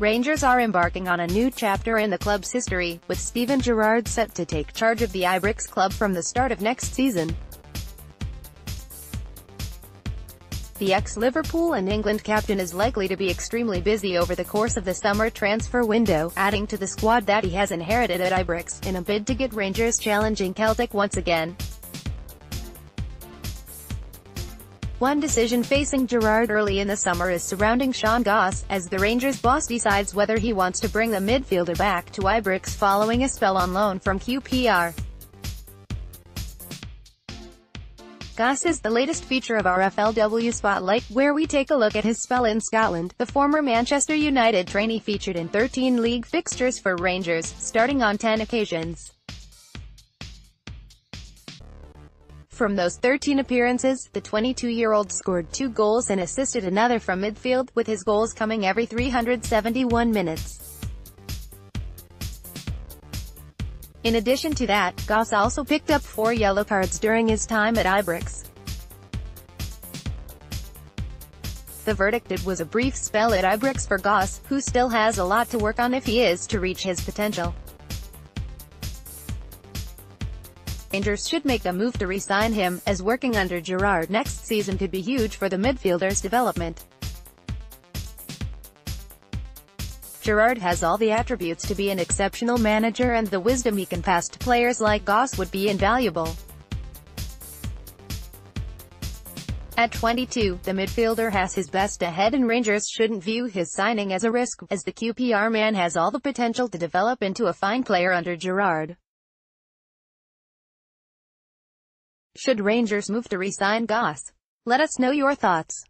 Rangers are embarking on a new chapter in the club's history, with Steven Gerrard set to take charge of the Ibrox club from the start of next season. The ex-Liverpool and England captain is likely to be extremely busy over the course of the summer transfer window, adding to the squad that he has inherited at Ibrox, in a bid to get Rangers challenging Celtic once again. One decision facing Gerrard early in the summer is surrounding Sean Goss, as the Rangers boss decides whether he wants to bring the midfielder back to Ibrox following a spell on loan from QPR. Goss is the latest feature of our FLW Spotlight, where we take a look at his spell in Scotland. The former Manchester United trainee featured in 13 league fixtures for Rangers, starting on 10 occasions. From those 13 appearances, the 22-year-old scored two goals and assisted another from midfield, with his goals coming every 371 minutes. In addition to that, Goss also picked up four yellow cards during his time at Ibrox. The verdict it was a brief spell at Ibrox for Goss, who still has a lot to work on if he is to reach his potential. Rangers should make a move to re-sign him, as working under Gerrard next season could be huge for the midfielder's development. Gerrard has all the attributes to be an exceptional manager and the wisdom he can pass to players like Goss would be invaluable. At 22, the midfielder has his best ahead and Rangers shouldn't view his signing as a risk, as the QPR man has all the potential to develop into a fine player under Gerrard. Should Rangers move to re-sign Goss? Let us know your thoughts.